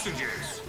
sausages.